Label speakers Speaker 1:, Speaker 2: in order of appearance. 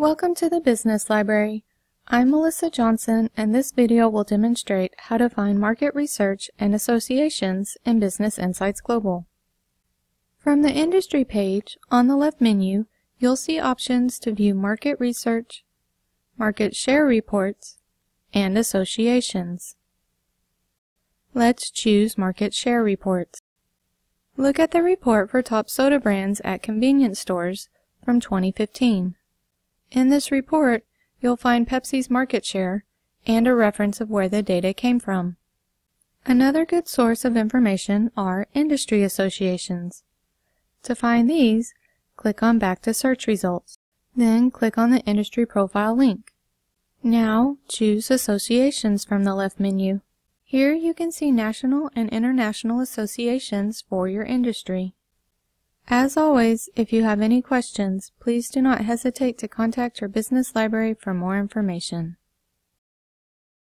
Speaker 1: Welcome to the Business Library. I'm Melissa Johnson and this video will demonstrate how to find market research and associations in Business Insights Global. From the Industry page, on the left menu, you'll see options to view market research, market share reports, and associations. Let's choose Market Share Reports. Look at the report for top soda brands at convenience stores from 2015. In this report, you'll find Pepsi's market share and a reference of where the data came from. Another good source of information are industry associations. To find these, click on Back to Search Results. Then click on the Industry Profile link. Now choose Associations from the left menu. Here you can see national and international associations for your industry. As always, if you have any questions, please do not hesitate to contact your business library for more information.